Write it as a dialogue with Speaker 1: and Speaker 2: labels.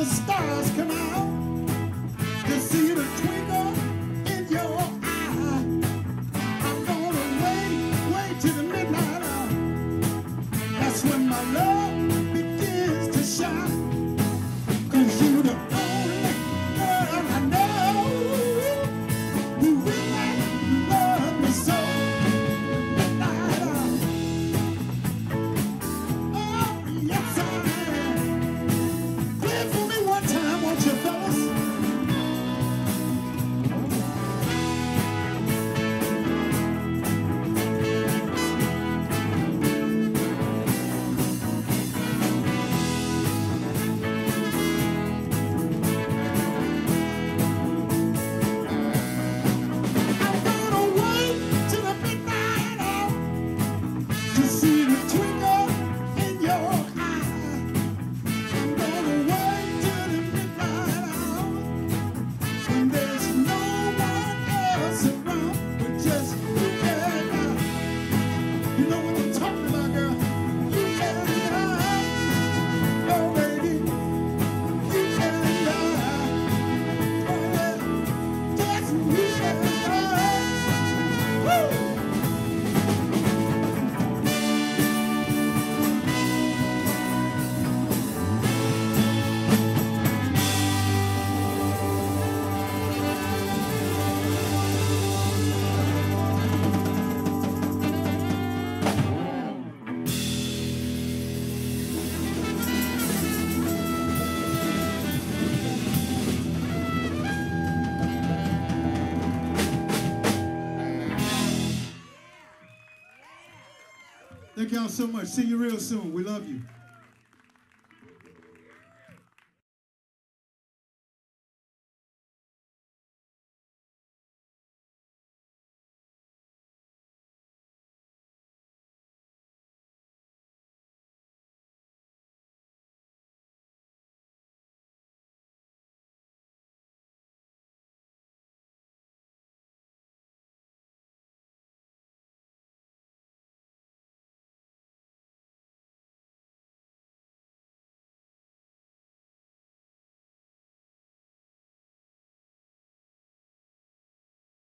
Speaker 1: the stars come out. to see the twinkle in your eye. I'm gonna wait, wait till the midnight hour. That's when my love. Thank y'all so much. See you real soon. We love you.